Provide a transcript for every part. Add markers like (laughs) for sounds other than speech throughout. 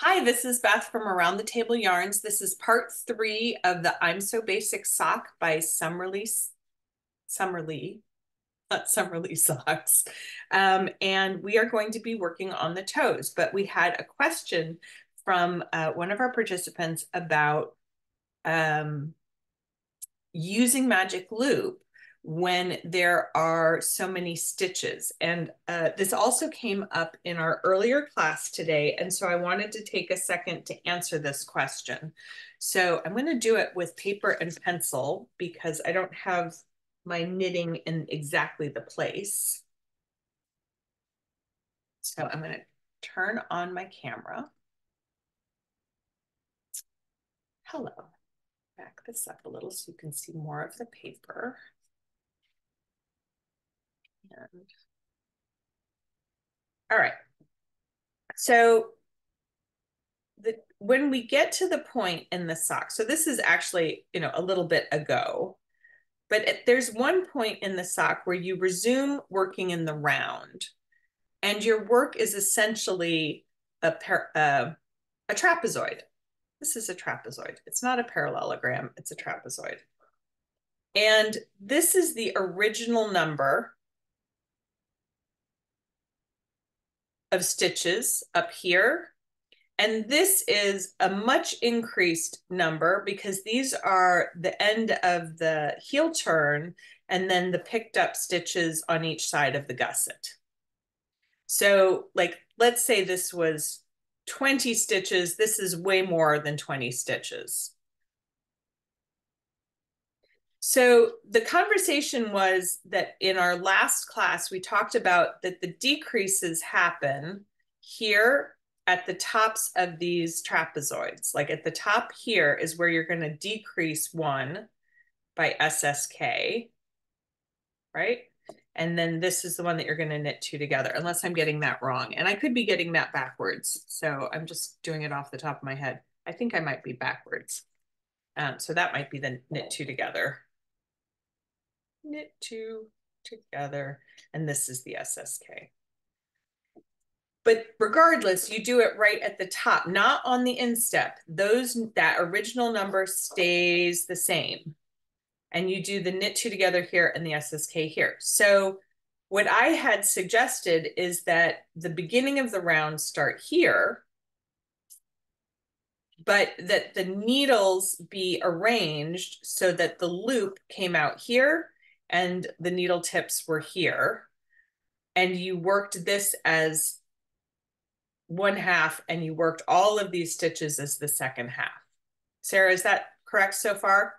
Hi, this is Beth from Around the Table Yarns. This is part three of the I'm So Basic sock by Summer Lee, Summerlee, not Summerlee Socks. Um, and we are going to be working on the toes, but we had a question from uh, one of our participants about um, using Magic Loop when there are so many stitches. And uh, this also came up in our earlier class today. And so I wanted to take a second to answer this question. So I'm going to do it with paper and pencil because I don't have my knitting in exactly the place. So I'm going to turn on my camera. Hello. Back this up a little so you can see more of the paper. And all right. So the when we get to the point in the sock, so this is actually, you know, a little bit ago, but there's one point in the sock where you resume working in the round and your work is essentially a, par, uh, a trapezoid. This is a trapezoid. It's not a parallelogram, it's a trapezoid. And this is the original number of stitches up here. And this is a much increased number because these are the end of the heel turn and then the picked up stitches on each side of the gusset. So like, let's say this was 20 stitches. This is way more than 20 stitches. So the conversation was that in our last class, we talked about that the decreases happen here at the tops of these trapezoids. Like at the top here is where you're going to decrease one by SSK, right? And then this is the one that you're going to knit two together, unless I'm getting that wrong. And I could be getting that backwards. So I'm just doing it off the top of my head. I think I might be backwards. Um, so that might be the knit two together knit two together, and this is the SSK. But regardless, you do it right at the top, not on the instep. Those that original number stays the same. And you do the knit two together here and the SSK here. So what I had suggested is that the beginning of the round start here, but that the needles be arranged so that the loop came out here and the needle tips were here and you worked this as one half and you worked all of these stitches as the second half. Sarah, is that correct so far?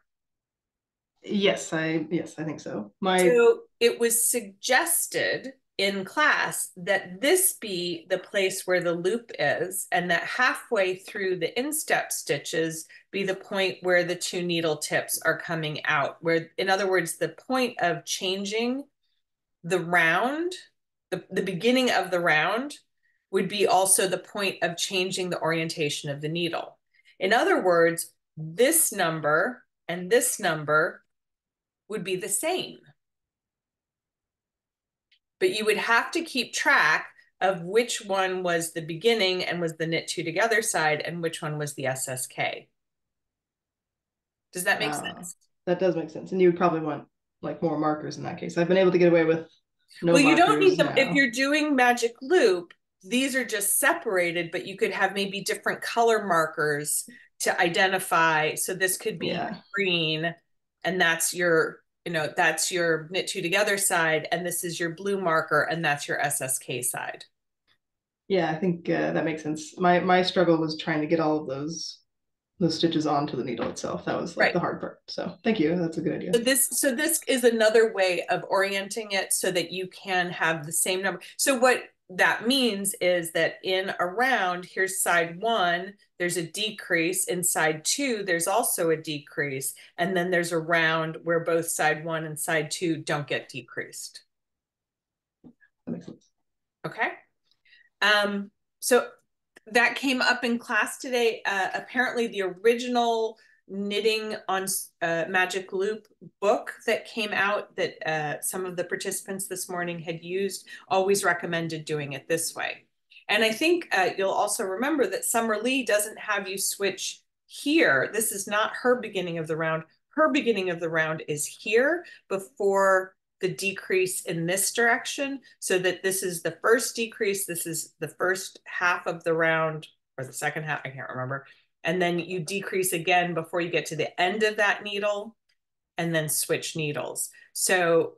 Yes, I yes, I think so. My So it was suggested in class that this be the place where the loop is and that halfway through the instep stitches be the point where the two needle tips are coming out where in other words the point of changing the round the, the beginning of the round would be also the point of changing the orientation of the needle. In other words this number and this number would be the same but you would have to keep track of which one was the beginning and was the knit two together side and which one was the SSK. Does that make uh, sense? That does make sense. And you would probably want like more markers in that case. I've been able to get away with no Well, you don't need them now. if you're doing magic loop, these are just separated, but you could have maybe different color markers to identify. So this could be yeah. green and that's your you know, that's your knit two together side, and this is your blue marker, and that's your SSK side. Yeah, I think uh, that makes sense. My my struggle was trying to get all of those those stitches onto the needle itself. That was like right. the hard part. So thank you. That's a good idea. So this so this is another way of orienting it so that you can have the same number. So what that means is that in a round, here's side one, there's a decrease. In side two, there's also a decrease. And then there's a round where both side one and side two don't get decreased. That makes sense. Okay. Um, so that came up in class today. Uh, apparently, the original knitting on uh, magic loop book that came out that uh, some of the participants this morning had used always recommended doing it this way And I think uh, you'll also remember that Summer Lee doesn't have you switch here. This is not her beginning of the round. Her beginning of the round is here before the decrease in this direction so that this is the first decrease. This is the first half of the round or the second half, I can't remember. And then you decrease again before you get to the end of that needle and then switch needles. So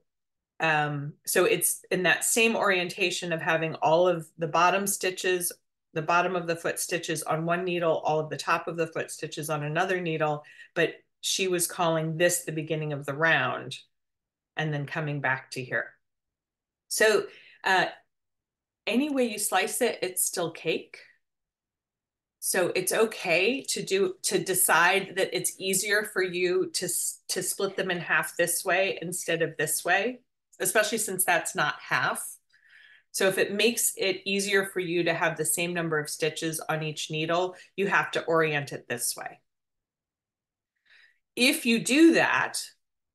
um, so it's in that same orientation of having all of the bottom stitches, the bottom of the foot stitches on one needle, all of the top of the foot stitches on another needle, but she was calling this the beginning of the round and then coming back to here. So uh, any way you slice it, it's still cake. So it's okay to do to decide that it's easier for you to to split them in half this way instead of this way, especially since that's not half. So if it makes it easier for you to have the same number of stitches on each needle, you have to orient it this way. If you do that,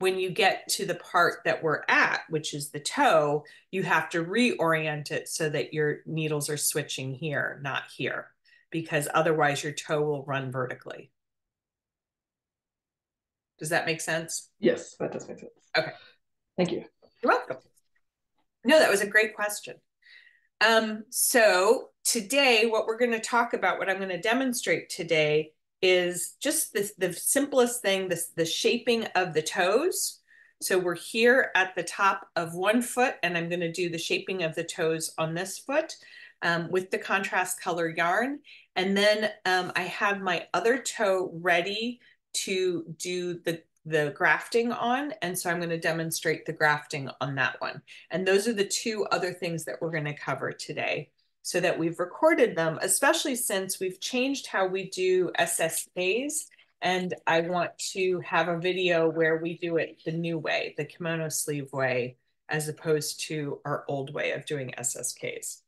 when you get to the part that we're at, which is the toe, you have to reorient it so that your needles are switching here, not here, because otherwise your toe will run vertically. Does that make sense? Yes, that does make sense. Okay. Thank you. You're welcome. No, that was a great question. Um, so today, what we're going to talk about, what I'm going to demonstrate today is just the, the simplest thing, the, the shaping of the toes. So we're here at the top of one foot, and I'm going to do the shaping of the toes on this foot um, with the contrast color yarn. And then um, I have my other toe ready to do the the grafting on. And so I'm going to demonstrate the grafting on that one. And those are the two other things that we're going to cover today so that we've recorded them, especially since we've changed how we do SSKs. And I want to have a video where we do it the new way, the kimono sleeve way, as opposed to our old way of doing SSKs.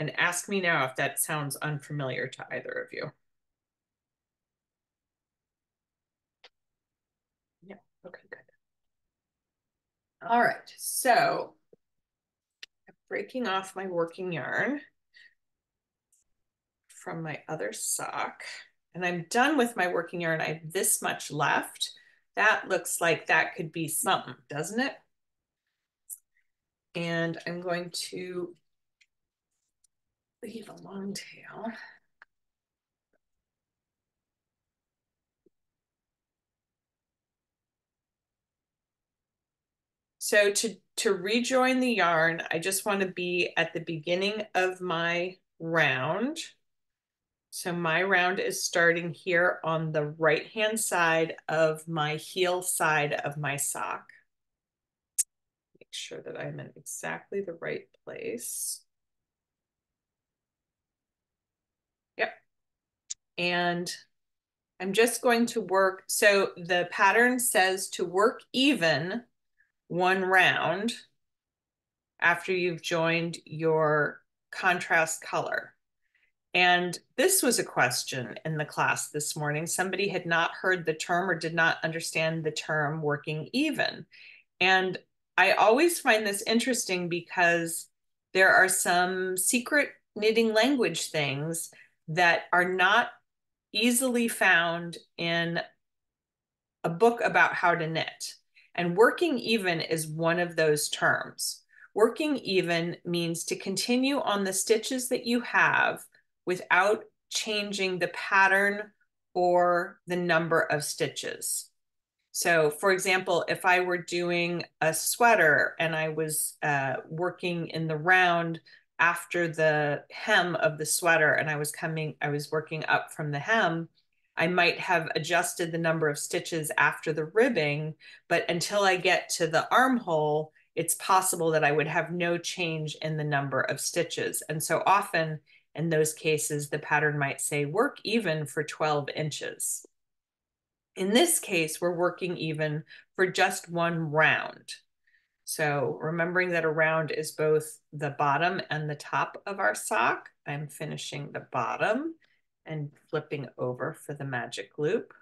And ask me now if that sounds unfamiliar to either of you. Yeah, okay, good. All right, so I'm breaking off my working yarn from my other sock and I'm done with my working yarn. I have this much left. That looks like that could be something, doesn't it? And I'm going to leave a long tail. So to, to rejoin the yarn, I just want to be at the beginning of my round. So my round is starting here on the right-hand side of my heel side of my sock. Make sure that I'm in exactly the right place. Yep. And I'm just going to work. So the pattern says to work even one round after you've joined your contrast color. And this was a question in the class this morning. Somebody had not heard the term or did not understand the term working even. And I always find this interesting because there are some secret knitting language things that are not easily found in a book about how to knit. And working even is one of those terms. Working even means to continue on the stitches that you have without changing the pattern or the number of stitches. So for example, if I were doing a sweater and I was uh, working in the round after the hem of the sweater and I was coming, I was working up from the hem, I might have adjusted the number of stitches after the ribbing, but until I get to the armhole, it's possible that I would have no change in the number of stitches. And so often in those cases, the pattern might say work even for 12 inches. In this case, we're working even for just one round. So remembering that a round is both the bottom and the top of our sock, I'm finishing the bottom and flipping over for the magic loop.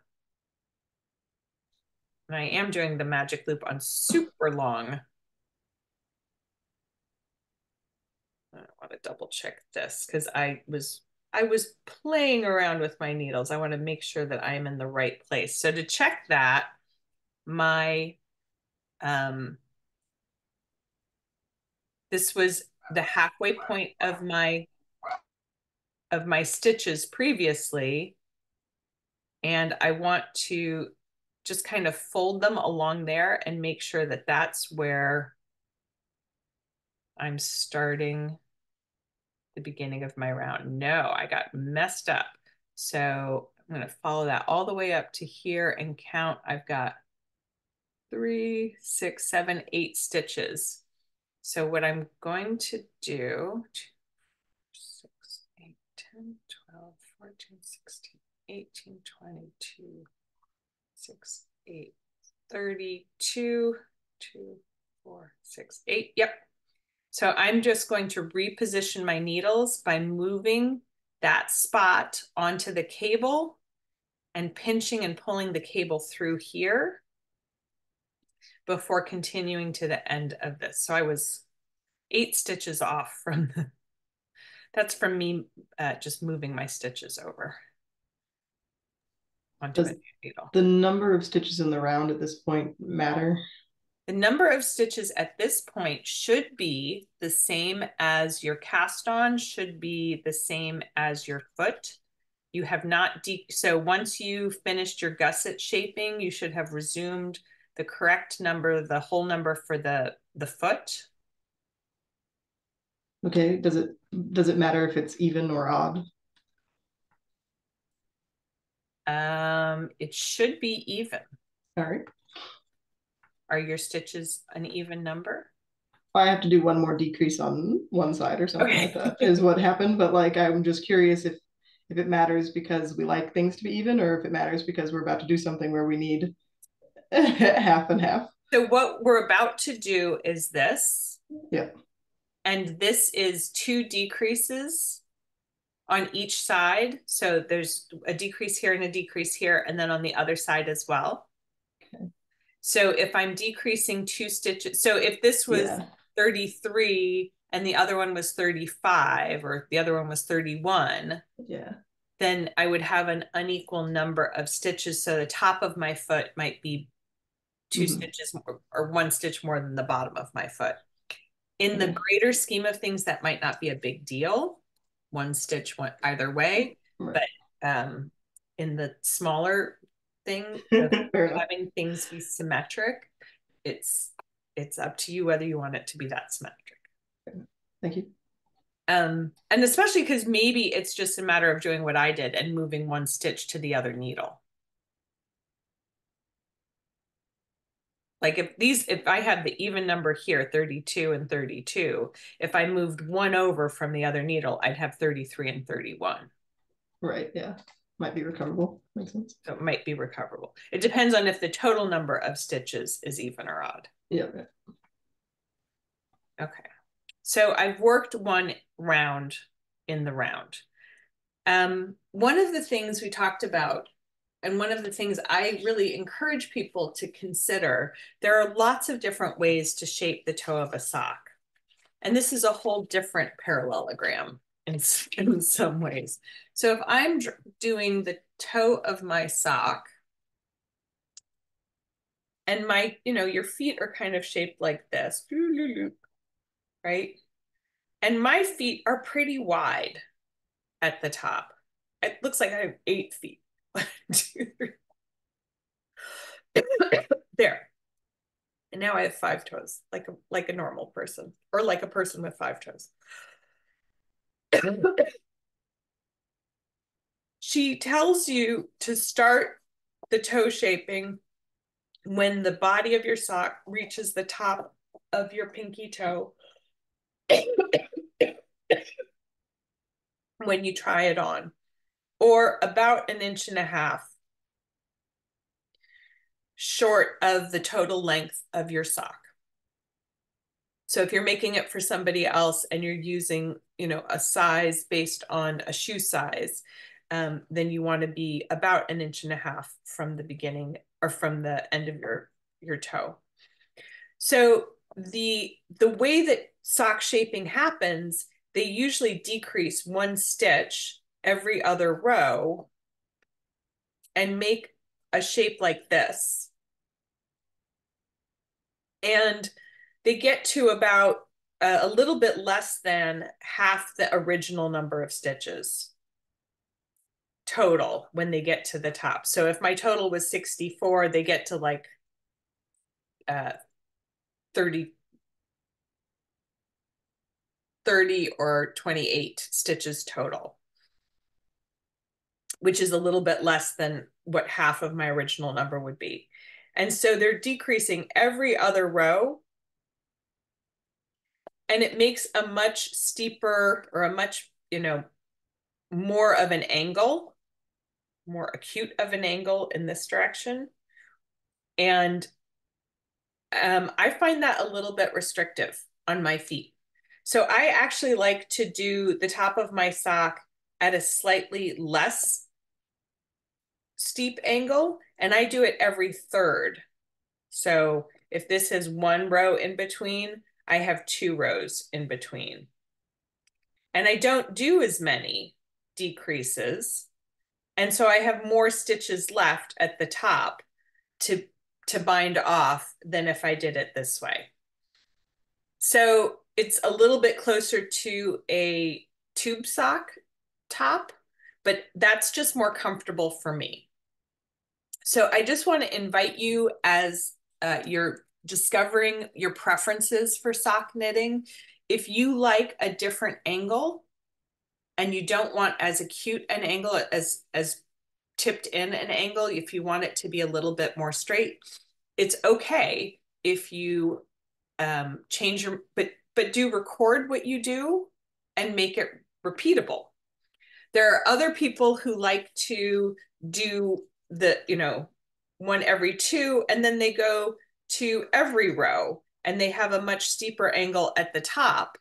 And I am doing the magic loop on super long. I want to double check this because I was I was playing around with my needles. I want to make sure that I'm in the right place. So to check that, my um this was the halfway point of my of my stitches previously and I want to just kind of fold them along there and make sure that that's where I'm starting the beginning of my round. No, I got messed up. So I'm going to follow that all the way up to here and count. I've got three, six, seven, eight stitches. So what I'm going to do, 6, 8, 10, 12, 14, 16, 18, 22, 6, 8, 32, 2, 4, 6, 8. Yep. So I'm just going to reposition my needles by moving that spot onto the cable and pinching and pulling the cable through here before continuing to the end of this. So I was eight stitches off from the, that's from me uh, just moving my stitches over onto Does needle. The number of stitches in the round at this point matter? The number of stitches at this point should be the same as your cast on, should be the same as your foot. You have not, de so once you finished your gusset shaping, you should have resumed the correct number, the whole number for the, the foot. Okay, does it does it matter if it's even or odd? Um, it should be even. All right. Are your stitches an even number? I have to do one more decrease on one side or something okay. like that is what happened. But like, I'm just curious if if it matters because we like things to be even, or if it matters because we're about to do something where we need (laughs) half and half. So what we're about to do is this. Yeah. And this is two decreases on each side. So there's a decrease here and a decrease here, and then on the other side as well. Okay. So if I'm decreasing two stitches, so if this was yeah. 33 and the other one was 35 or the other one was 31, yeah. Then I would have an unequal number of stitches. So the top of my foot might be 2 mm-hmm. stitches more, or one stitch more than the bottom of my foot. In mm-hmm. the greater scheme of things, that might not be a big deal. One stitch went either way, right. but um, in the smaller thing (laughs) of having things be symmetric, it's it's up to you whether you want it to be that symmetric. Thank you. Um, and especially because maybe it's just a matter of doing what I did and moving one stitch to the other needle. Like if these, if I had the even number here, 32 and 32, if I moved one over from the other needle, I'd have 33 and 31. Right. Yeah. Might be recoverable. Makes sense. So it might be recoverable. It depends on if the total number of stitches is even or odd. Yeah. Okay. So I've worked one round in the round. Um, one of the things we talked about and one of the things I really encourage people to consider, there are lots of different ways to shape the toe of a sock. And this is a whole different parallelogram in, in some ways. So if I'm doing the toe of my sock, and my, you know, your feet are kind of shaped like this, right? And my feet are pretty wide at the top. It looks like I have eight feet (laughs) there. And now I have five toes, like a like a normal person, or like a person with five toes. (coughs) she tells you to start the toe shaping when the body of your sock reaches the top of your pinky toe (coughs) when you try it on or about an inch and a half short of the total length of your sock. So if you're making it for somebody else and you're using, you know, a size based on a shoe size, um, then you want to be about an inch and a half from the beginning or from the end of your your toe. So the the way that sock shaping happens they usually decrease one stitch every other row and make a shape like this. And they get to about uh, a little bit less than half the original number of stitches total when they get to the top. So if my total was 64, they get to like uh, 30, 30 or 28 stitches total, which is a little bit less than what half of my original number would be. And so they're decreasing every other row. And it makes a much steeper or a much, you know, more of an angle, more acute of an angle in this direction. And um, I find that a little bit restrictive on my feet. So I actually like to do the top of my sock at a slightly less steep angle, and I do it every third. So if this has one row in between, I have two rows in between. And I don't do as many decreases. And so I have more stitches left at the top to to bind off than if I did it this way. So it's a little bit closer to a tube sock top, but that's just more comfortable for me. So I just want to invite you as uh, you're discovering your preferences for sock knitting. If you like a different angle and you don't want as acute an angle as, as tipped in an angle, if you want it to be a little bit more straight, it's okay if you um, change your, but, but do record what you do and make it repeatable. There are other people who like to do the, you know, one every two, and then they go to every row and they have a much steeper angle at the top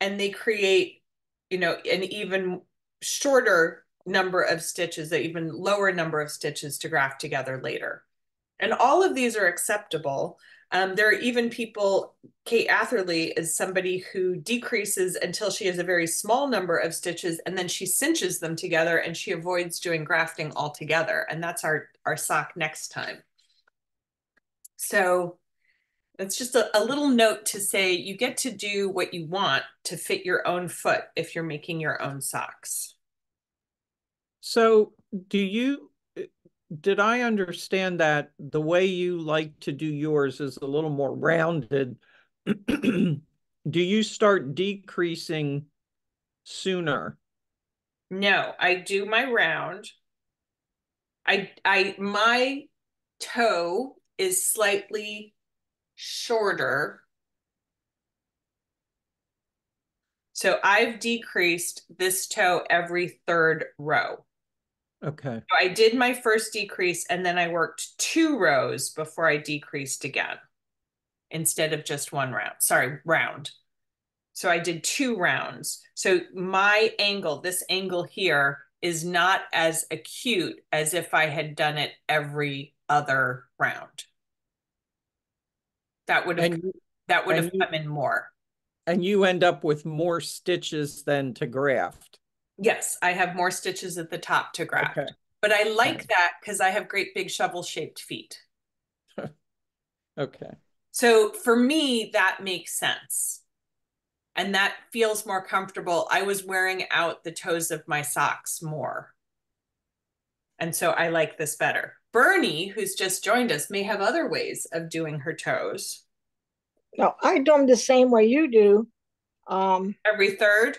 and they create, you know, an even shorter number of stitches, an even lower number of stitches to graft together later. And all of these are acceptable. Um, there are even people, Kate Atherley is somebody who decreases until she has a very small number of stitches and then she cinches them together and she avoids doing grafting altogether. And that's our, our sock next time. So it's just a, a little note to say you get to do what you want to fit your own foot if you're making your own socks. So do you did I understand that the way you like to do yours is a little more rounded? (clears throat) do you start decreasing sooner? No, I do my round. I I my toe is slightly shorter. So I've decreased this toe every third row. Okay. So I did my first decrease and then I worked two rows before I decreased again instead of just one round. Sorry, round. So I did two rounds. So my angle, this angle here, is not as acute as if I had done it every other round. That would have and, that would have you, come in more. And you end up with more stitches than to graft. Yes, I have more stitches at the top to graft. Okay. But I like okay. that because I have great big shovel shaped feet. (laughs) okay. So for me, that makes sense. And that feels more comfortable. I was wearing out the toes of my socks more. And so I like this better. Bernie, who's just joined us, may have other ways of doing her toes. No, I do them the same way you do. Um, every third?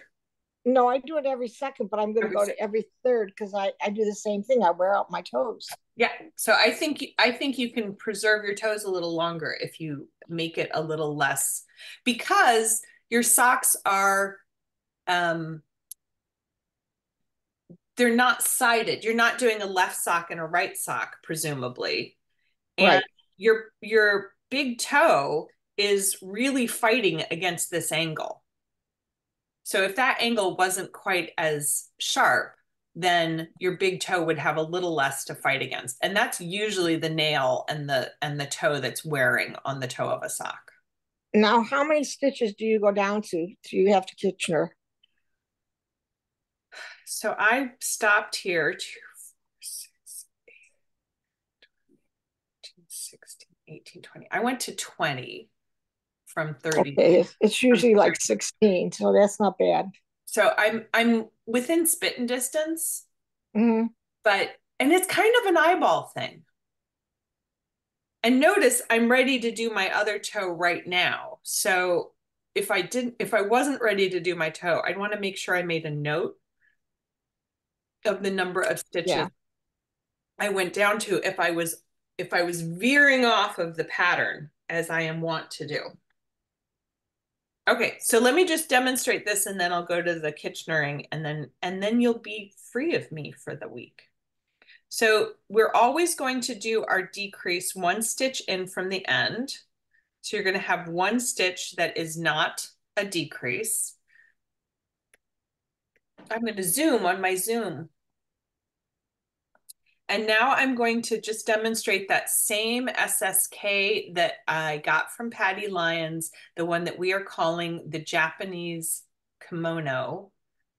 No, I do it every second, but I'm going to go to every third because I, I do the same thing. I wear out my toes. Yeah. So I think I think you can preserve your toes a little longer if you make it a little less because your socks are um they're not sided. You're not doing a left sock and a right sock, presumably. And right. your your big toe is really fighting against this angle. So if that angle wasn't quite as sharp, then your big toe would have a little less to fight against. And that's usually the nail and the and the toe that's wearing on the toe of a sock. Now, how many stitches do you go down to? Do you have to Kitchener? So I stopped here. Two, four, six, eight, 16, 18, 20. I went to 20 from 30. Okay, it's, usually like 16, so that's not bad. So I'm I'm within spitting distance, hmm but and it's kind of an eyeball thing. And notice I'm ready to do my other toe right now. So if I didn't if I wasn't ready to do my toe, I'd want to make sure I made a note of the number of stitches Yeah. I went down to if I was if I was veering off of the pattern as I am wont to do. Okay, so let me just demonstrate this and then I'll go to the Kitchenering and then and then you'll be free of me for the week. So we're always going to do our decrease one stitch in from the end. So you're going to have one stitch that is not a decrease. I'm going to zoom on my zoom. And now I'm going to just demonstrate that same SSK that I got from Patty Lyons, the one that we are calling the Japanese kimono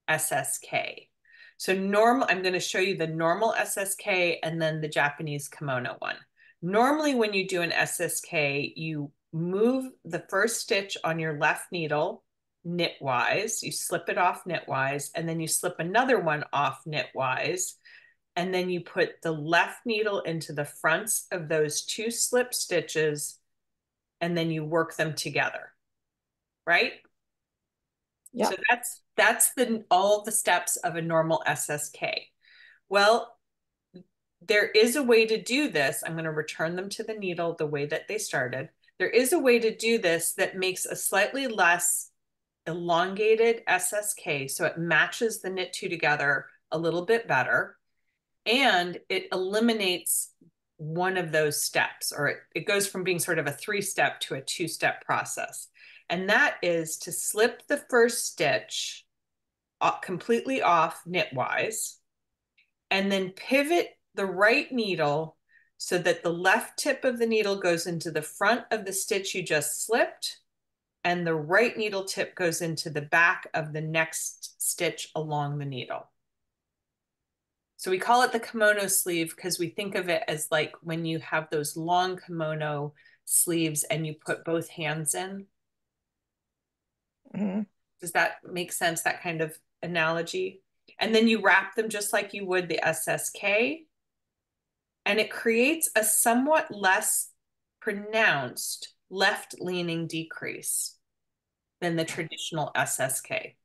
SSK. So normal, I'm going to show you the normal SSK and then the Japanese kimono one. Normally when you do an SSK, you move the first stitch on your left needle knitwise, you slip it off knitwise, and then you slip another one off knitwise and then you put the left needle into the fronts of those two slip stitches and then you work them together right? Yep. so that's that's the all the steps of a normal ssk well there is a way to do this. I'm going to return them to the needle the way that they started. There is a way to do this that makes a slightly less elongated ssk so it matches the knit two together a little bit better and it eliminates one of those steps or it, it goes from being sort of a three step to a two step process. And that is to slip the first stitch completely off knitwise and then pivot the right needle so that the left tip of the needle goes into the front of the stitch you just slipped and the right needle tip goes into the back of the next stitch along the needle so we call it the kimono sleeve because we think of it as like when you have those long kimono sleeves and you put both hands in. Mhm. Does that make sense? That kind of analogy? And then you wrap them just like you would the SSK. And it creates a somewhat less pronounced left leaning decrease than the traditional SSK.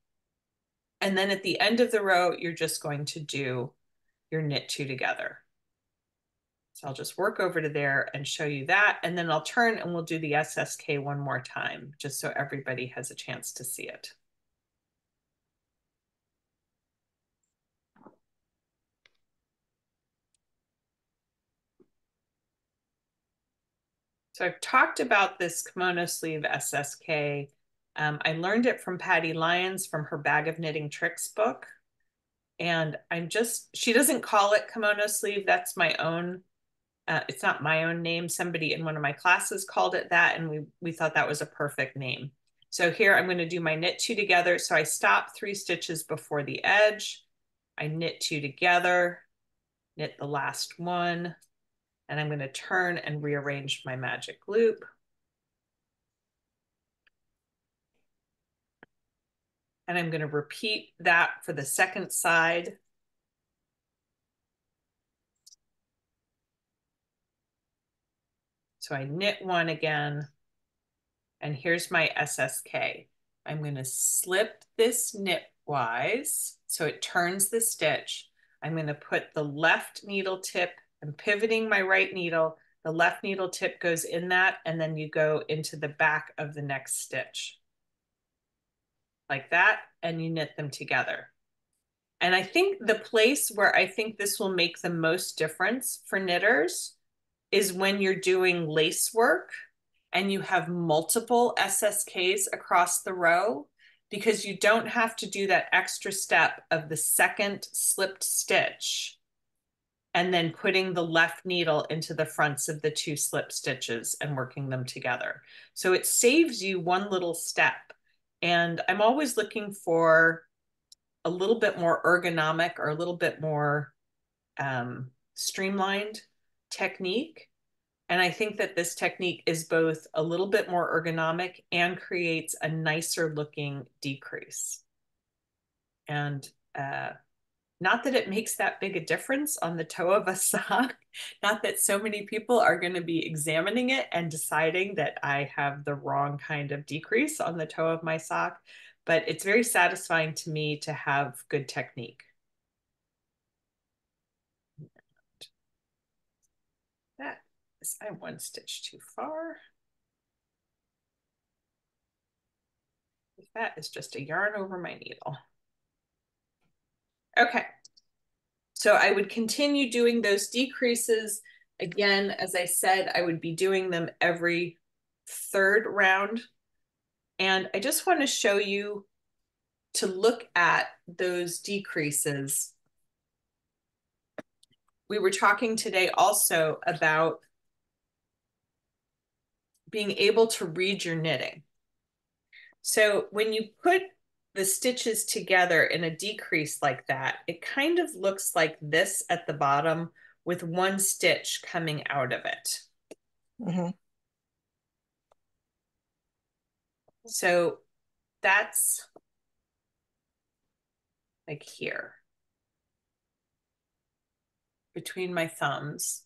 And then at the end of the row, you're just going to do your knit two together. So I'll just work over to there and show you that. And then I'll turn and we'll do the SSK one more time, just so everybody has a chance to see it. So I've talked about this kimono sleeve SSK. Um, I learned it from Patty Lyons from her Bag of Knitting Tricks book and I'm just she doesn't call it kimono sleeve. That's my own. Uh, it's not my own name. Somebody in one of my classes called it that, and we we thought that was a perfect name. So here I'm going to do my knit two together. So I stop three stitches before the edge. I knit two together, knit the last one, and I'm going to turn and rearrange my magic loop. And I'm going to repeat that for the second side. So I knit one again, and here's my SSK. I'm going to slip this knitwise so it turns the stitch. I'm going to put the left needle tip, I'm pivoting my right needle, the left needle tip goes in that, and then you go into the back of the next stitch like that, and you knit them together. And I think the place where I think this will make the most difference for knitters is when you're doing lace work and you have multiple SSKs across the row because you don't have to do that extra step of the second slipped stitch and then putting the left needle into the fronts of the two slip stitches and working them together. So it saves you one little step. And I'm always looking for a little bit more ergonomic or a little bit more um, streamlined technique. And I think that this technique is both a little bit more ergonomic and creates a nicer looking decrease. And uh, not that it makes that big a difference on the toe of a (laughs) sock, not that so many people are going to be examining it and deciding that I have the wrong kind of decrease on the toe of my sock, but it's very satisfying to me to have good technique. That is, I one stitch too far. That is just a yarn over my needle. Okay. So I would continue doing those decreases. Again, as I said, I would be doing them every third round. And I just want to show you to look at those decreases. We were talking today also about being able to read your knitting. So when you put the stitches together in a decrease like that, it kind of looks like this at the bottom with one stitch coming out of it. Mm -hmm. So that's like here between my thumbs.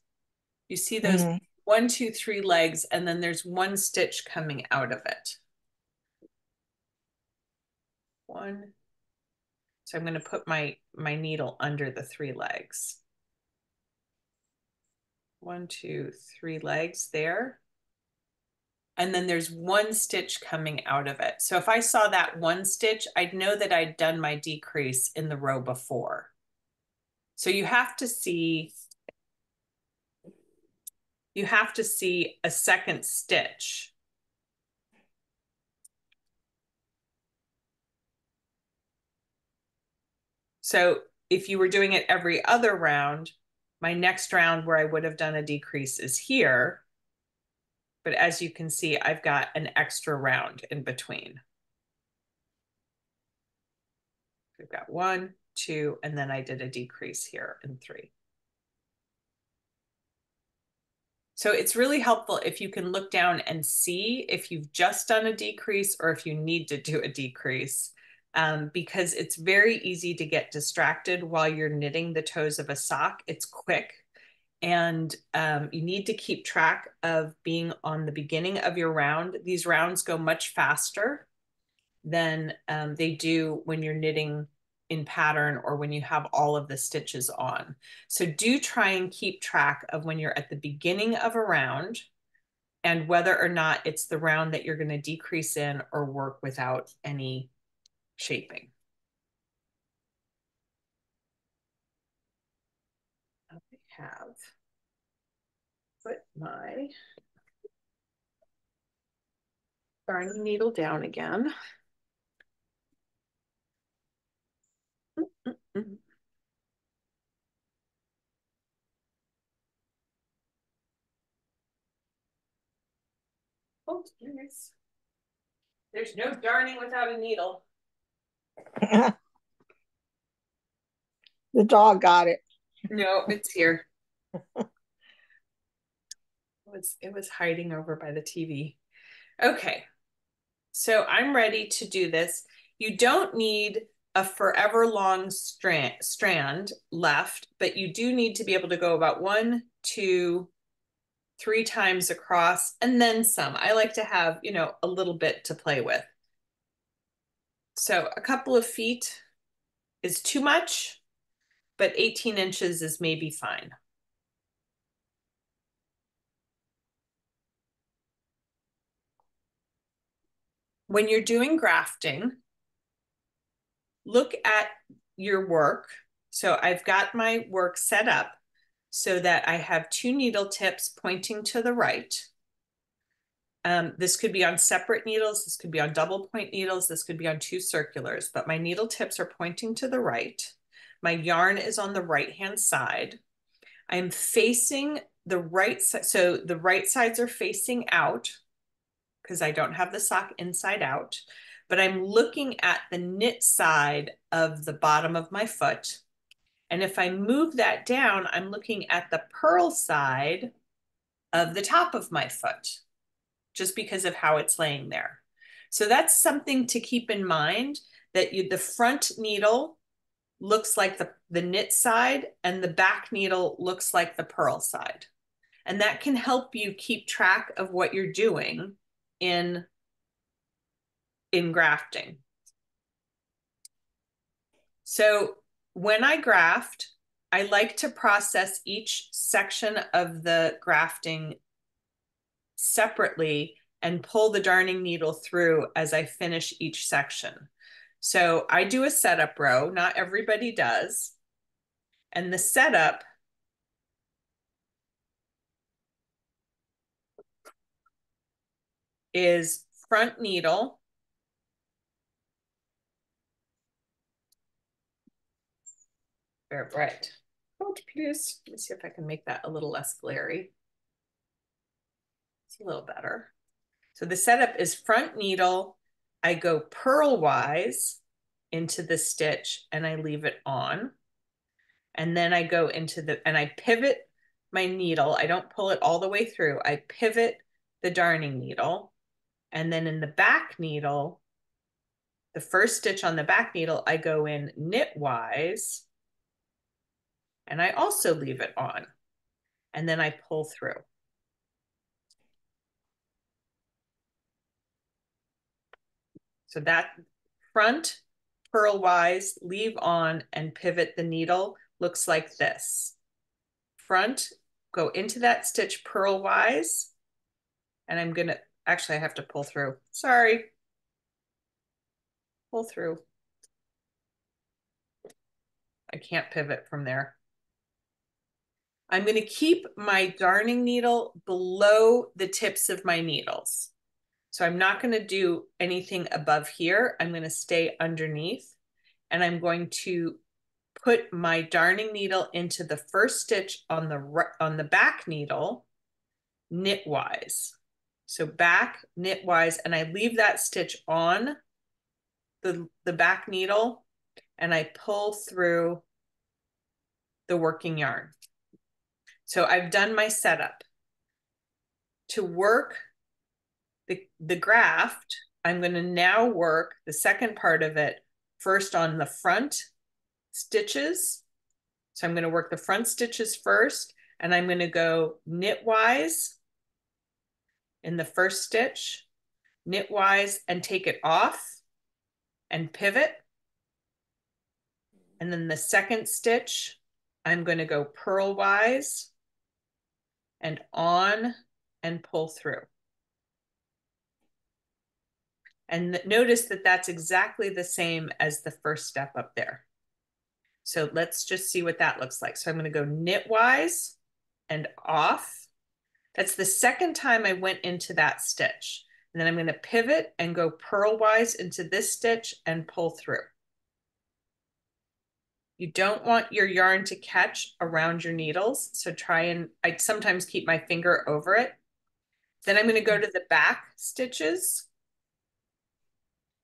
You see those mm -hmm. one, two, three legs, and then there's one stitch coming out of it one. So I'm going to put my, my needle under the three legs. One, two, three legs there. And then there's one stitch coming out of it. So if I saw that one stitch, I'd know that I'd done my decrease in the row before. So you have to see, you have to see a second stitch So if you were doing it every other round, my next round where I would have done a decrease is here. But as you can see, I've got an extra round in between. We've got one, two, and then I did a decrease here in three. So it's really helpful if you can look down and see if you've just done a decrease or if you need to do a decrease um, because it's very easy to get distracted while you're knitting the toes of a sock. It's quick and um, you need to keep track of being on the beginning of your round. These rounds go much faster than um, they do when you're knitting in pattern or when you have all of the stitches on. So do try and keep track of when you're at the beginning of a round and whether or not it's the round that you're going to decrease in or work without any shaping. I have put my darning needle down again. Oh, goodness. There's no darning without a needle. (laughs) the dog got it. No, it's here. (laughs) it was it was hiding over by the TV. Okay. So I'm ready to do this. You don't need a forever long strand strand left, but you do need to be able to go about one, two, three times across and then some. I like to have, you know, a little bit to play with. So a couple of feet is too much, but 18 inches is maybe fine. When you're doing grafting, look at your work. So I've got my work set up so that I have two needle tips pointing to the right. Um, this could be on separate needles. This could be on double point needles. This could be on two circulars, but my needle tips are pointing to the right. My yarn is on the right-hand side. I'm facing the right side. So the right sides are facing out because I don't have the sock inside out, but I'm looking at the knit side of the bottom of my foot. And if I move that down, I'm looking at the purl side of the top of my foot, just because of how it's laying there. So that's something to keep in mind that you, the front needle looks like the, the knit side and the back needle looks like the purl side. And that can help you keep track of what you're doing in, in grafting. So when I graft, I like to process each section of the grafting separately and pull the darning needle through as I finish each section. So I do a setup row, not everybody does. And the setup is front needle, right. Oh, please. Let me see if I can make that a little less glary. A little better. So the setup is front needle. I go purlwise into the stitch and I leave it on. And then I go into the, and I pivot my needle. I don't pull it all the way through. I pivot the darning needle. And then in the back needle, the first stitch on the back needle, I go in knitwise and I also leave it on. And then I pull through. So that front purlwise, leave on and pivot the needle looks like this. Front, go into that stitch purlwise, and I'm gonna, actually I have to pull through, sorry. Pull through. I can't pivot from there. I'm gonna keep my darning needle below the tips of my needles. So I'm not going to do anything above here. I'm going to stay underneath and I'm going to put my darning needle into the first stitch on the on the back needle knitwise. So back knitwise and I leave that stitch on the, the back needle and I pull through the working yarn. So I've done my setup. To work the, the graft, I'm going to now work the second part of it first on the front stitches. So I'm going to work the front stitches first, and I'm going to go knitwise in the first stitch, knitwise and take it off and pivot. And then the second stitch, I'm going to go purlwise and on and pull through. And notice that that's exactly the same as the first step up there. So let's just see what that looks like. So I'm going to go knitwise and off. That's the second time I went into that stitch. And then I'm going to pivot and go purlwise into this stitch and pull through. You don't want your yarn to catch around your needles. So try and, I sometimes keep my finger over it. Then I'm going to go to the back stitches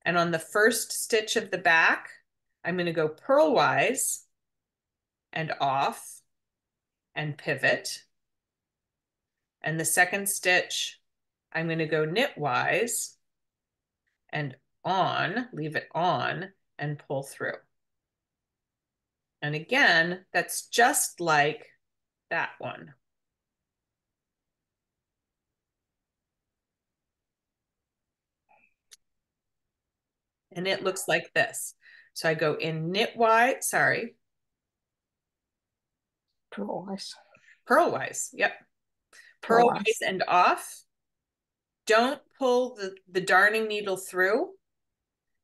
and on the first stitch of the back, I'm going to go purlwise and off and pivot. And the second stitch, I'm going to go knitwise and on, leave it on and pull through. And again, that's just like that one. And it looks like this. So I go in knit knitwise, sorry. Purlwise. Purlwise, yep. Purlwise and off. Don't pull the, the darning needle through.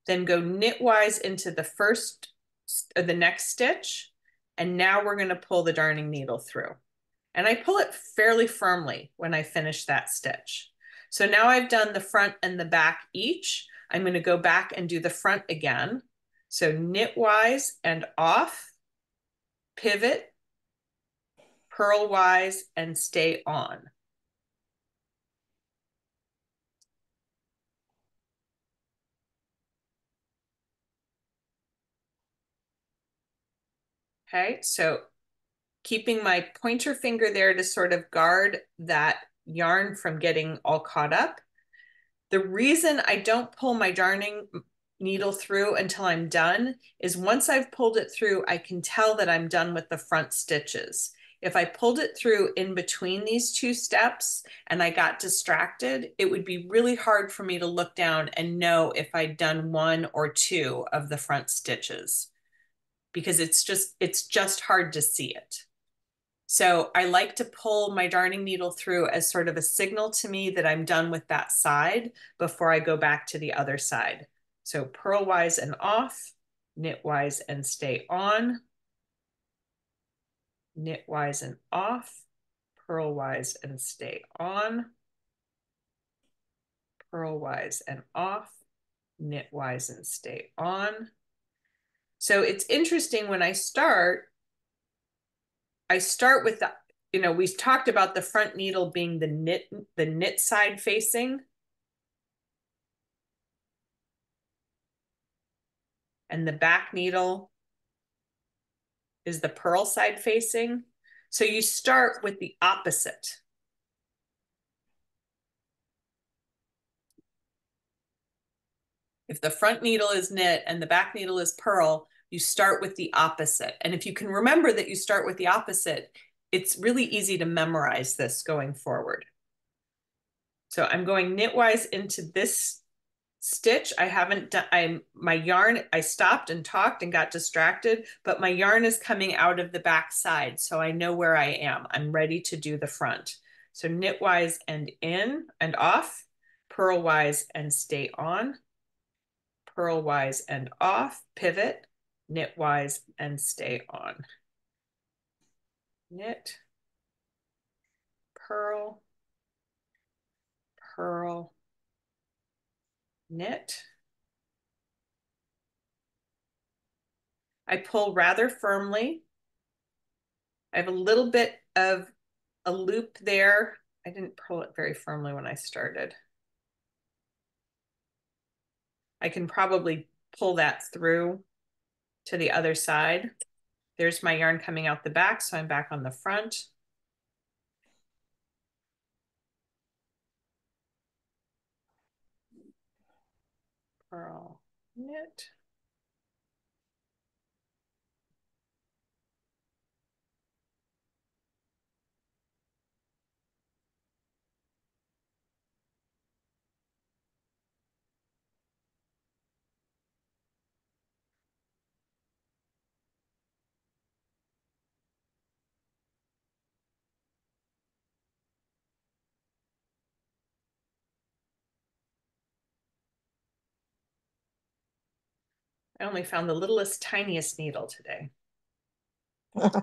Then go knitwise into the first, or the next stitch. And now we're gonna pull the darning needle through. And I pull it fairly firmly when I finish that stitch. So now I've done the front and the back each. I'm going to go back and do the front again. So knitwise and off, pivot, purlwise, and stay on. Okay, so keeping my pointer finger there to sort of guard that yarn from getting all caught up. The reason I don't pull my darning needle through until I'm done is once I've pulled it through, I can tell that I'm done with the front stitches. If I pulled it through in between these two steps and I got distracted, it would be really hard for me to look down and know if I'd done one or two of the front stitches because it's just, it's just hard to see it. So I like to pull my darning needle through as sort of a signal to me that I'm done with that side before I go back to the other side. So purlwise and off, knitwise and stay on, knitwise and off, purlwise and stay on, purlwise and off, knitwise and stay on. So it's interesting when I start, I start with the, you know, we talked about the front needle being the knit, the knit side facing. And the back needle is the purl side facing. So you start with the opposite. If the front needle is knit and the back needle is purl, you start with the opposite. And if you can remember that you start with the opposite, it's really easy to memorize this going forward. So I'm going knitwise into this stitch. I haven't done, I'm, my yarn, I stopped and talked and got distracted, but my yarn is coming out of the back side. So I know where I am. I'm ready to do the front. So knitwise and in and off, purlwise and stay on, purlwise and off, pivot, knitwise and stay on. Knit, purl, purl, knit. I pull rather firmly. I have a little bit of a loop there. I didn't pull it very firmly when I started. I can probably pull that through to the other side. There's my yarn coming out the back, so I'm back on the front. Purl, knit. I only found the littlest, tiniest needle today. (laughs)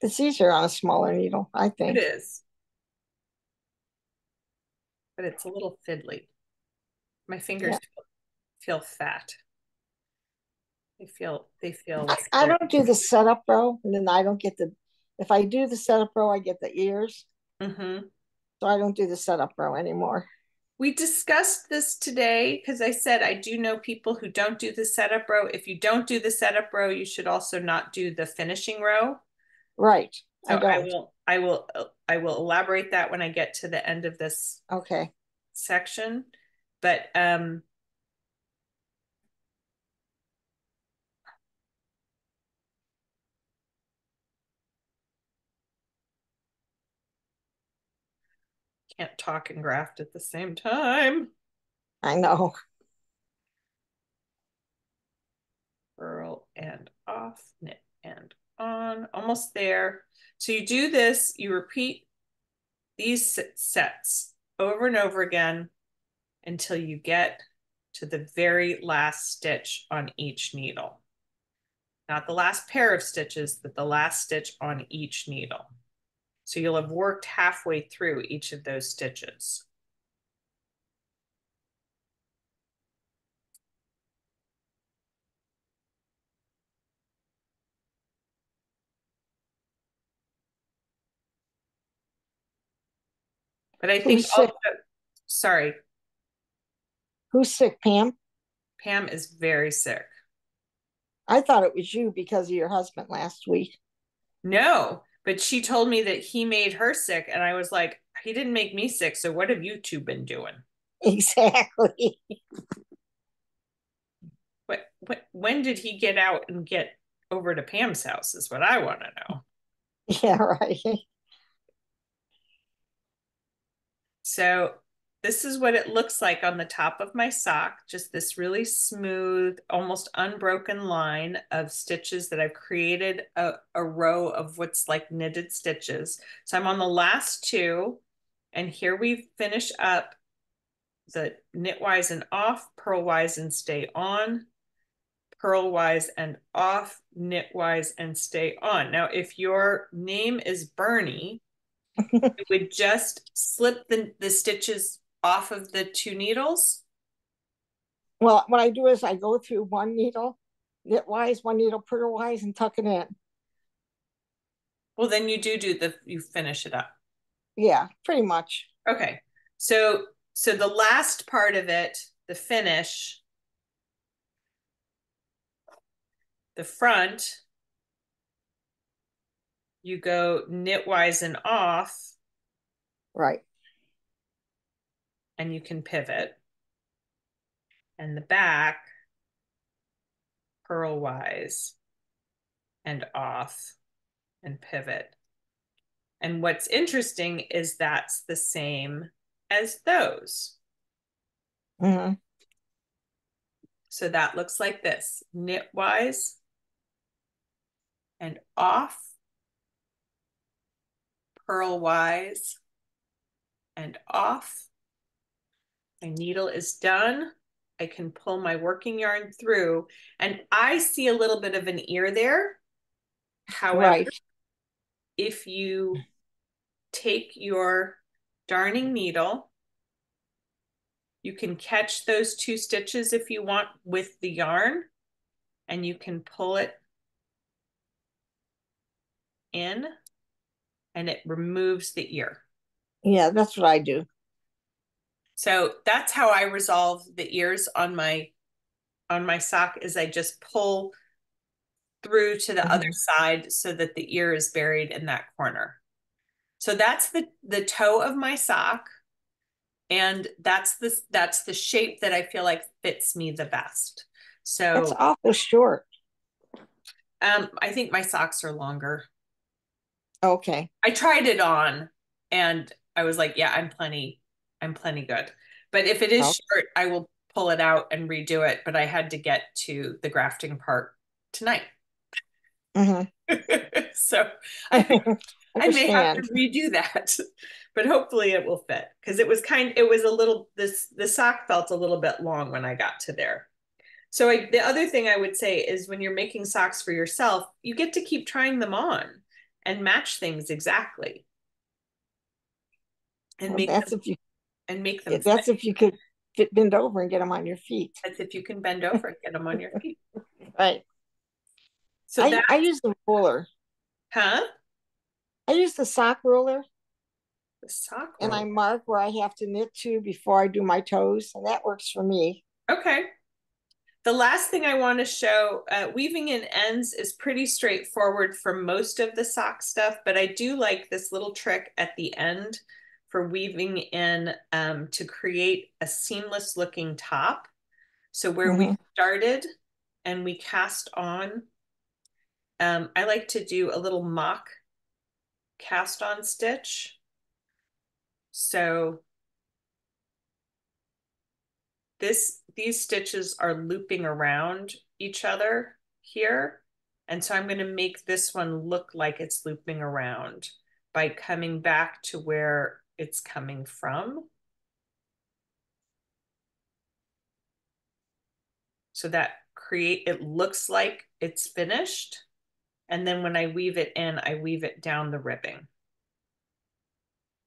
it's easier on a smaller needle, I think. It is. But it's a little fiddly. My fingers yeah. feel, feel, fat. They feel, they feel. I, I don't do the setup row, and then I don't get the, if I do the setup row, I get the ears. Mm-hmm. So I don't do the setup row anymore. We discussed this today because I said I do know people who don't do the setup row. If you don't do the setup row, you should also not do the finishing row. Right. So I, I will I will I will elaborate that when I get to the end of this okay section. But um Can't talk and graft at the same time. I know. Purl and off, knit and on, almost there. So you do this, you repeat these sets over and over again until you get to the very last stitch on each needle. Not the last pair of stitches, but the last stitch on each needle. So you'll have worked halfway through each of those stitches. But I think, also, sorry. Who's sick, Pam? Pam is very sick. I thought it was you because of your husband last week. No, but she told me that he made her sick, and I was like, he didn't make me sick. So what have you two been doing? Exactly. (laughs) What, what when did he get out and get over to Pam's house? Is what I want to know. Yeah, right. So this is what it looks like on the top of my sock, just this really smooth, almost unbroken line of stitches that I've created a, a row of what's like knitted stitches. So I'm on the last two, and here we finish up the knitwise and off, purlwise and stay on, purlwise and off, knitwise and stay on. Now, if your name is Bernie, (laughs) you would just slip the, the stitches off of the two needles. Well, what I do is I go through one needle, knitwise, one needle purlwise, and tuck it in. Well, then you do do the, you finish it up. Yeah, pretty much. Okay. So, so the last part of it, the finish, the front, you go knitwise and off, Right. And you can pivot. And the back, purlwise and off and pivot. And what's interesting is that's the same as those. hmm So that looks like this, knitwise and off, purlwise and off. My needle is done. I can pull my working yarn through and I see a little bit of an ear there. However, Right. if you take your darning needle, you can catch those two stitches if you want with the yarn and you can pull it in and it removes the ear. Yeah, that's what I do. So that's how I resolve the ears on my on my sock is I just pull through to the other side so that the ear is buried in that corner. So that's the the toe of my sock and that's the that's the shape that I feel like fits me the best. That's So awful short. um I think my socks are longer. Okay. I tried it on and I was like, yeah, I'm plenty, I'm plenty good. But if it is Okay. short, I will pull it out and redo it. But I had to get to the grafting part tonight. hmm (laughs) so I (laughs) think I may have to redo that, but hopefully it will fit because it was kind it was a little this the sock felt a little bit long when I got to there. So I, the other thing I would say is when you're making socks for yourself, you get to keep trying them on and match things exactly. And Well, make that's them, if you and make them that's fit. if you could fit, bend over and get them on your feet. That's if you can bend over and get them on your (laughs) feet. Right. So I, that I use the ruler. huh? I use the sock ruler The sock and I mark where I have to knit to before I do my toes, and that works for me. Okay. The last thing I want to show, uh, weaving in ends is pretty straightforward for most of the sock stuff, but I do like this little trick at the end for weaving in um, to create a seamless looking top. So where we started and we cast on, um, I like to do a little mock cast on stitch. So this these stitches are looping around each other here. And so I'm going to make this one look like it's looping around by coming back to where it's coming from. So that create it looks like it's finished. And then when I weave it in, I weave it down the ribbing.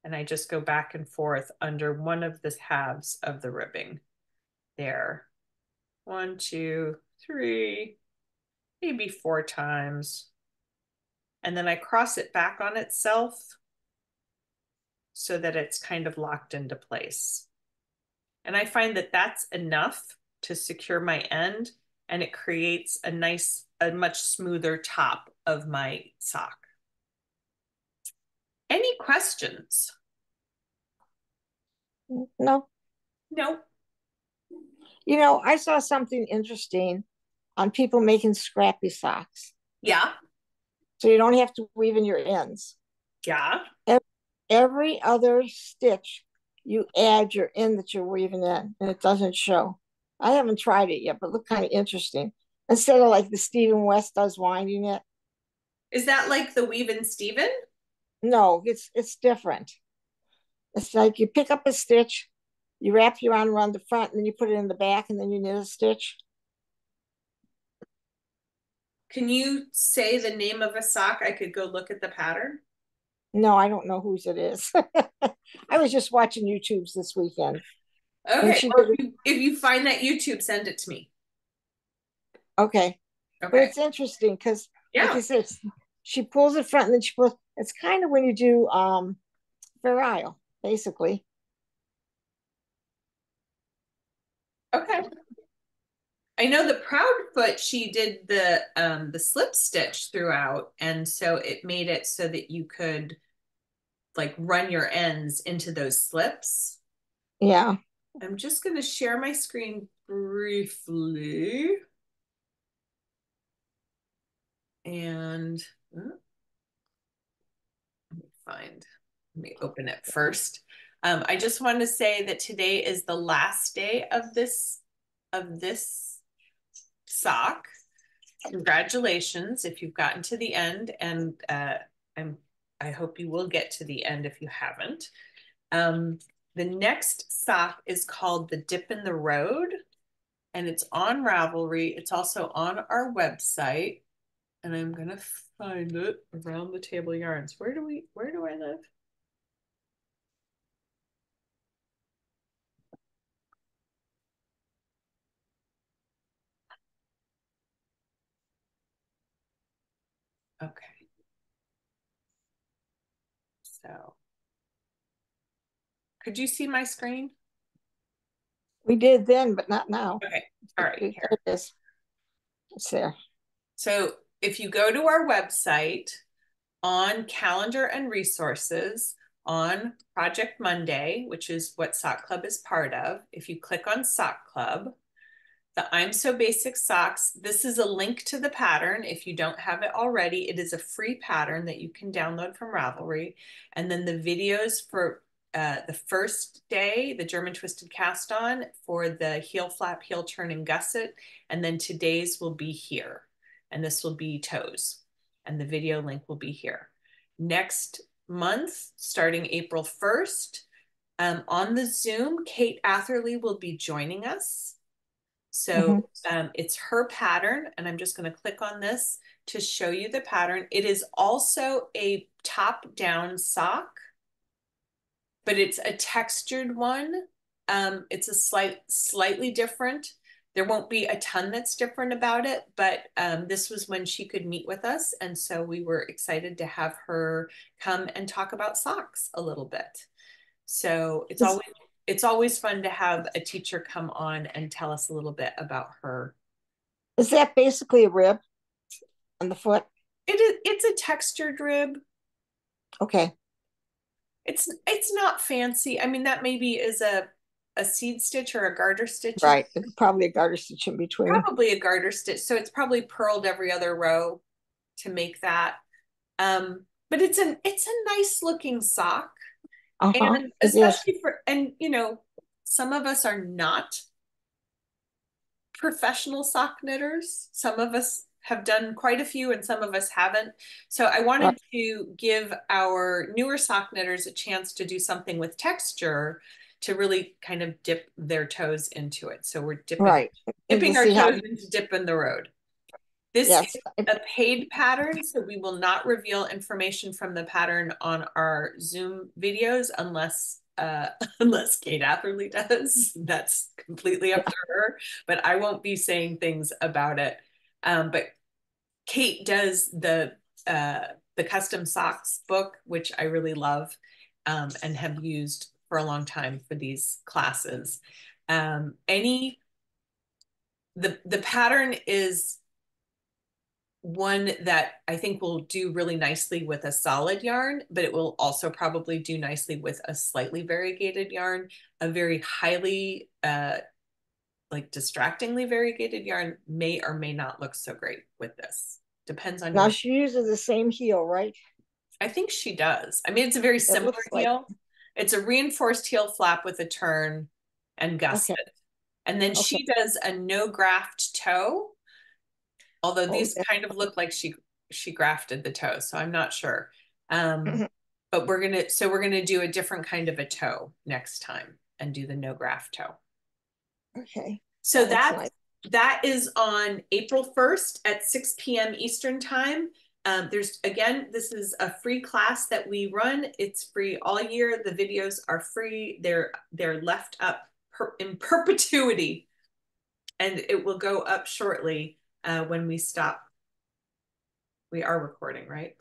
And I just go back and forth under one of the halves of the ribbing there. One, two, three, maybe four times. And then I cross it back on itself so that it's kind of locked into place. And I find that that's enough to secure my end and it creates a nice, a much smoother top of my sock. Any questions? No. No. You know, I saw something interesting on people making scrappy socks. Yeah. So you don't have to weave in your ends. Yeah. Every, every other stitch, you add your end that you're weaving in, and it doesn't show. I haven't tried it yet, but look kind of interesting. Instead of like the Stephen West does winding it. Is that like the weave in Stephen? No, it's it's different. It's like you pick up a stitch, you wrap your arm around the front, and then you put it in the back, and then you knit a stitch. Can you say the name of a sock? I could go look at the pattern. No, I don't know whose it is. (laughs) I was just watching YouTube's this weekend. Okay. If you, if you find that YouTube, send it to me. Okay. Okay. But it's interesting because, yeah. like I said, she pulls it front and then she pulls. It's kind of when you do um, Fair Isle, basically. Okay. I know the Proudfoot, she did the um the slip stitch throughout, and so it made it so that you could like run your ends into those slips. Yeah. I'm just gonna share my screen briefly. And uh, let me find, let me open it first. Um, I just want to say that today is the last day of this of this sock. Congratulations if you've gotten to the end, and uh, I'm I hope you will get to the end if you haven't. Um, the next sock is called the Dip in the Road, and it's on Ravelry. It's also on our website, and I'm gonna find it around the table yarns. Where do we? Where do I live? Okay. So, could you see my screen? We did then, but not now. Okay. All right. Here it is. It's there. So, if you go to our website on calendar and resources on Project Monday, which is what Sock Club is part of, if you click on Sock Club, the I'm So Basic socks. This is a link to the pattern. If you don't have it already, it is a free pattern that you can download from Ravelry. And then the videos for uh, the first day, the German twisted cast on for the heel flap, heel turn and gusset. And then today's will be here. And this will be toes. And the video link will be here. Next month, starting April 1st, um, on the Zoom, Kate Atherley will be joining us. So mm-hmm. um, it's her pattern, and I'm just going to click on this to show you the pattern. It is also a top-down sock, but it's a textured one. Um, it's a slight, slightly different. There won't be a ton that's different about it, but um, this was when she could meet with us, and so we were excited to have her come and talk about socks a little bit. So it's always it's always fun to have a teacher come on and tell us a little bit about her. Is that basically a rib on the foot? It is it's a textured rib. Okay. It's it's not fancy. I mean that maybe is a a seed stitch or a garter stitch. Right. Probably a garter stitch in between. Probably a garter stitch. So it's probably purled every other row to make that. Um, but it's an it's a nice looking sock. Uh-huh. And especially yes. for, and you know, some of us are not professional sock knitters. Some of us have done quite a few and some of us haven't. So I wanted to give our newer sock knitters a chance to do something with texture to really kind of dip their toes into it. So we're dipping, right. dipping our toes how... into dip in the road. This yes. is a paid pattern, so we will not reveal information from the pattern on our Zoom videos unless uh, (laughs) unless Kate Atherley does. That's completely up to her, but I won't be saying things about it. Um, but Kate does the uh, the custom socks book, which I really love. um, and have used for a long time for these classes. Um, any the the pattern is one that I think will do really nicely with a solid yarn, but it will also probably do nicely with a slightly variegated yarn. A very highly, uh, like distractingly variegated yarn may or may not look so great with this. Depends on. Now your... she uses the same heel, right? I think she does. I mean, it's a very similar heel. Like... It's a reinforced heel flap with a turn and gusset. Okay. And then okay. she does a no graft toe although oh, these kind of look like she she grafted the toe so i'm not sure. Um mm-hmm. but we're gonna so we're gonna do a different kind of a toe next time and do the no graft toe. Okay. So that nice. that is on april 1st at 6 p.m eastern time. Um, there's again this is a free class that we run. It's free all year. The videos are free. They're they're left up per, in perpetuity. And it will go up shortly uh, when we stop. We are recording, right?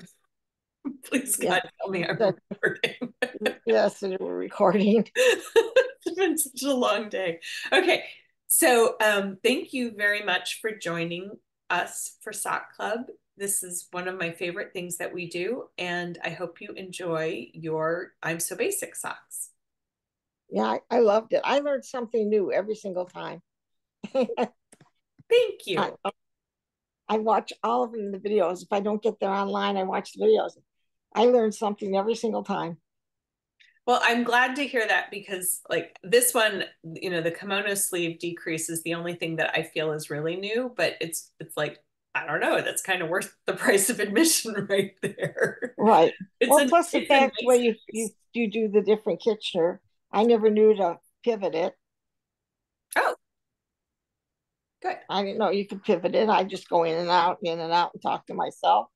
(laughs) Please God, yeah. tell me I'm recording. (laughs) yes, we're recording. (laughs) it's been such a long day. Okay, so um, thank you very much for joining us for Sock Club. This is one of my favorite things that we do, and I hope you enjoy your I'm So Basic socks. Yeah, I, I loved it. I learned something new every single time. Thank you. I, I watch all of them, the videos. If I don't get there online, I watch the videos. I learn something every single time. Well, I'm glad to hear that because like this one, you know, the kimono sleeve decrease is the only thing that I feel is really new, but it's it's like I don't know, that's kind of worth the (laughs) price of admission (laughs) right there. Right. It's well, a, plus the fact where you, you you do the different Kitchener. I never knew to pivot it. Oh, Good. I didn't know you could pivot it. I just go in and out, in and out, and talk to myself.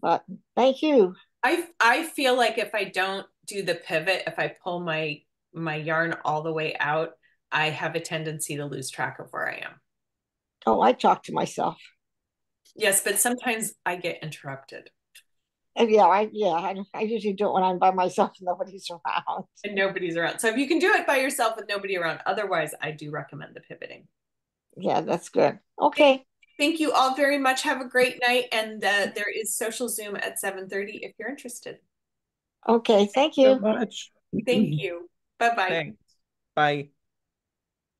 But thank you. I I feel like if I don't do the pivot, if I pull my my yarn all the way out, I have a tendency to lose track of where I am. Oh, I talk to myself. Yes, but sometimes I get interrupted. And yeah, I yeah, I, I usually do it when I'm by myself and nobody's (laughs) around. And nobody's around. So if you can do it by yourself with nobody around, otherwise I do recommend the pivoting yeah, that's good. Okay. Thank you all very much. Have a great night. And uh, there is social Zoom at 7.30 if you're interested. Okay, thank you. So much. Thank you. Bye-bye. Bye.